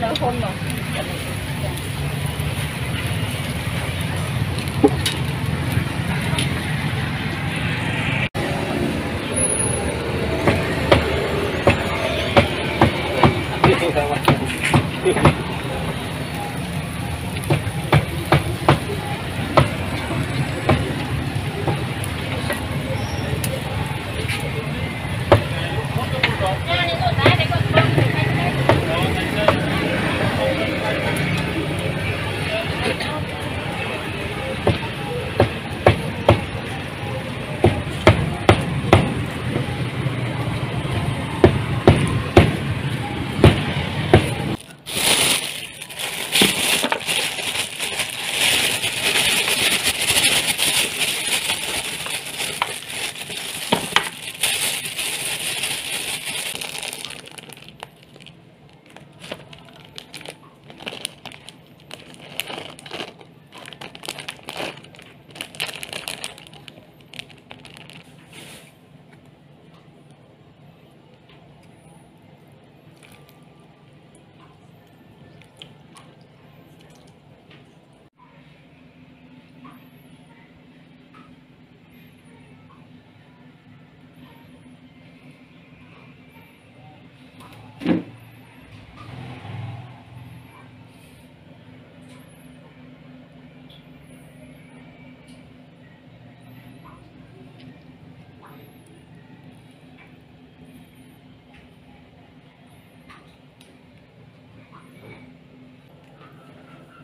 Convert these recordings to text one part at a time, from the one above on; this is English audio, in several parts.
Đậu.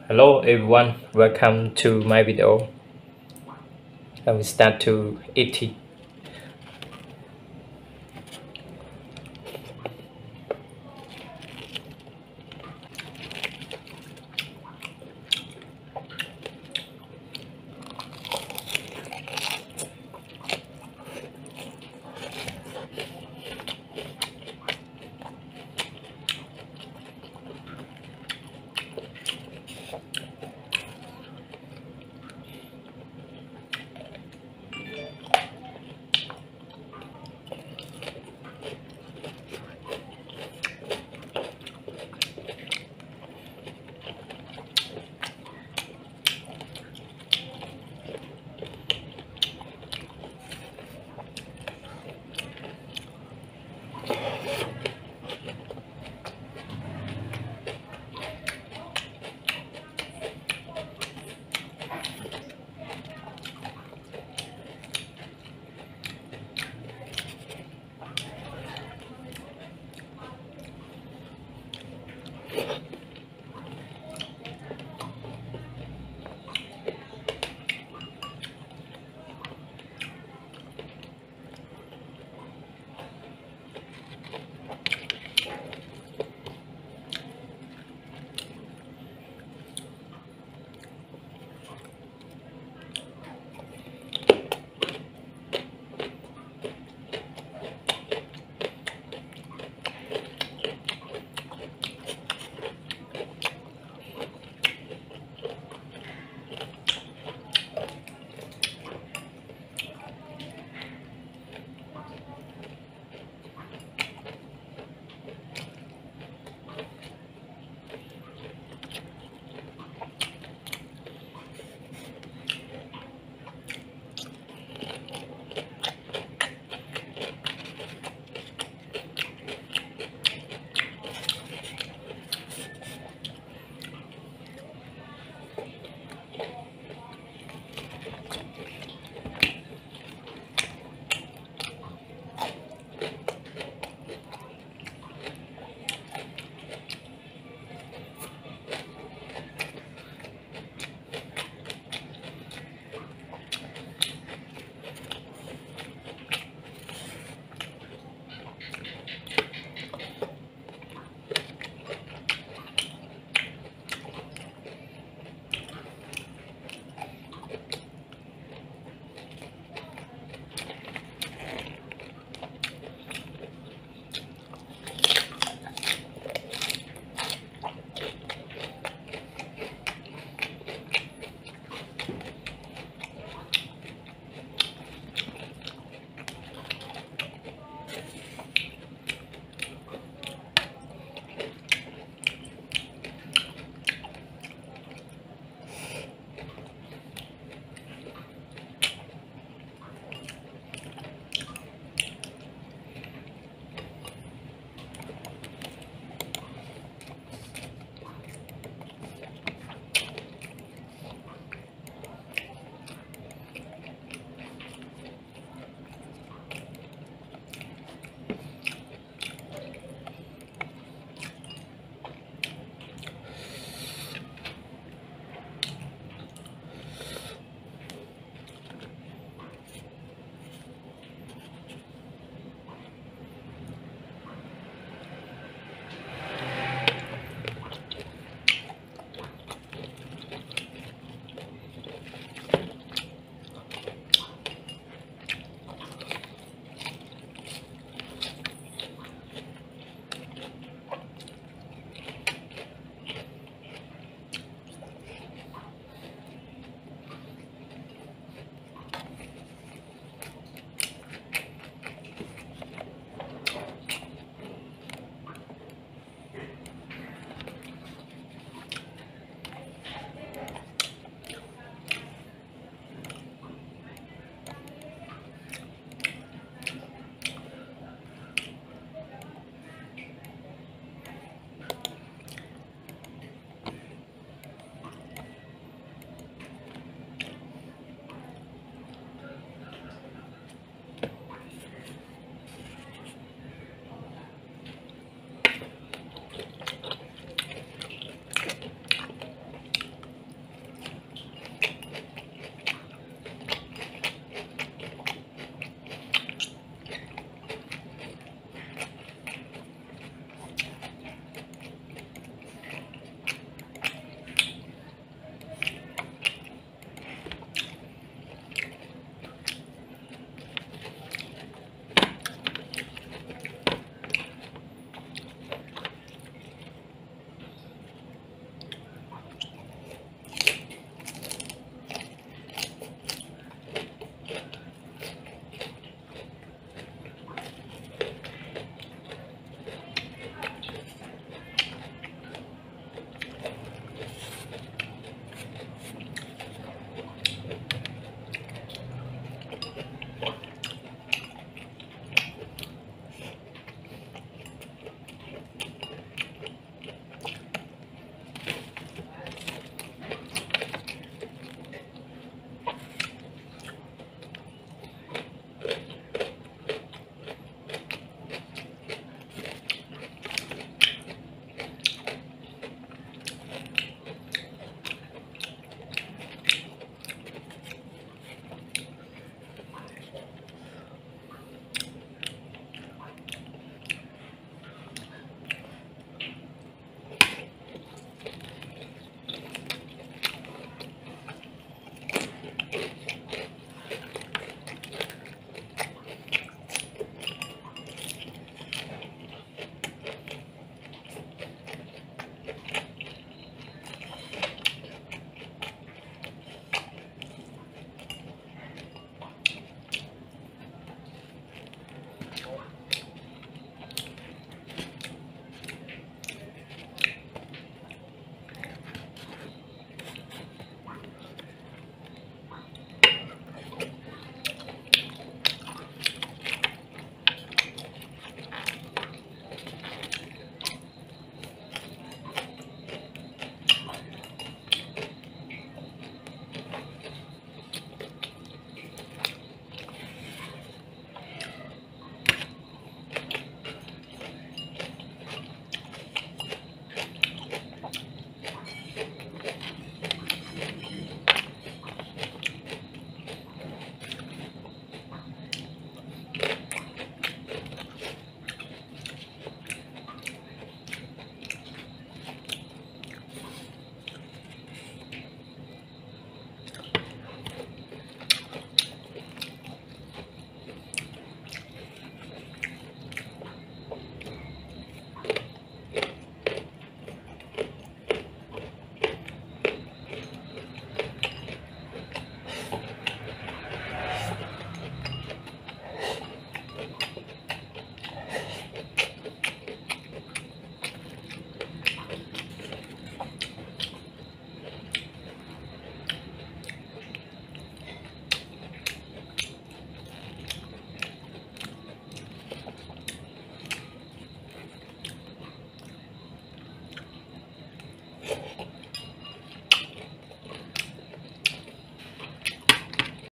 Hello everyone, welcome to my video. I will start to edit